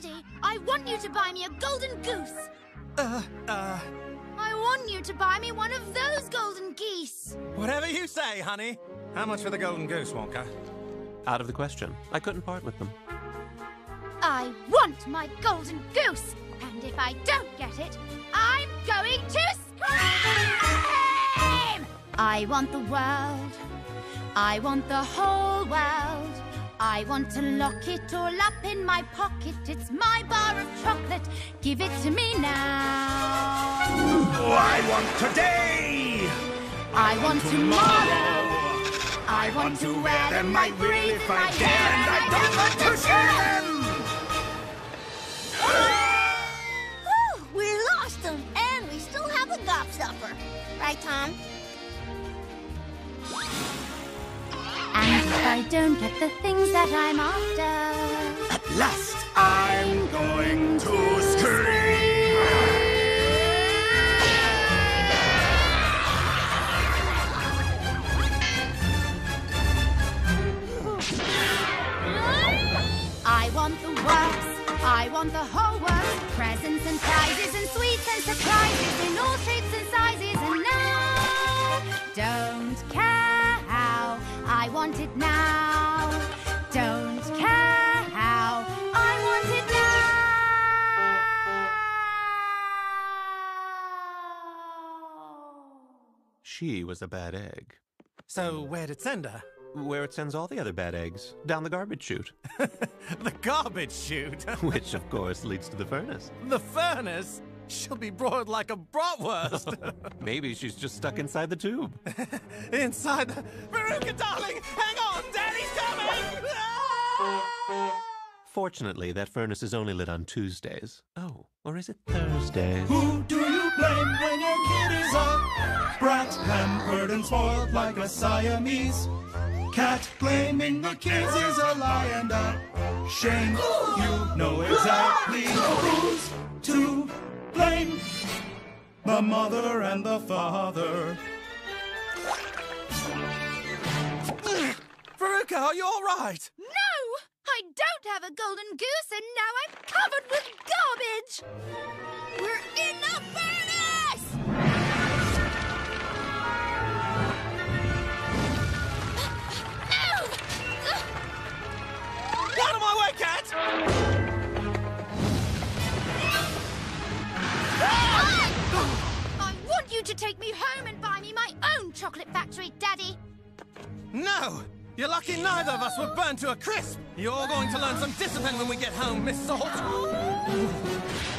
Daddy, I want you to buy me a golden goose. Uh, uh, I want you to buy me one of those golden geese. whatever you say, honey. How much for the golden goose, Wonka? Out of the question. I couldn't part with them. I want my golden goose. And if I don't get it, I'm going to scream! I want the world. I want the whole world. I want to lock it all up in my pocket. It's my bar of chocolate. Give it to me now. I want today! I want tomorrow. I want to wear them, I breathe if I dare, and I don't want to share them! Whew, we lost them, and we still have a gobstopper. Right, Tom? I don't get the things that I'm after. At last, I'm going to scream! I want the works, I want the whole works. Presents and prizes and sweets and surprises in all shapes She was a bad egg. So, where'd it send her? Where it sends all the other bad eggs. Down the garbage chute. The garbage chute. Which, of course, leads to the furnace. the furnace. She'll be broiled like a bratwurst. Maybe she's just stuck inside the tube. Inside the... Veruca, darling! Hang on! Daddy's coming! Ah! Fortunately, that furnace is only lit on Tuesdays. Oh, or is it Thursdays? Who do you blame when your kid is a brat, pampered and spoiled like a Siamese? Cat blaming the kids is a lie and a shame. You know exactly who's to blame. The mother and the father. Veruca, are you all right? No! I don't have a golden goose, and now I'm covered with garbage! We're in the to take me home and buy me my own chocolate factory, Daddy. No! You're lucky neither of us were burned to a crisp! You're going to learn some discipline when we get home, Miss Salt!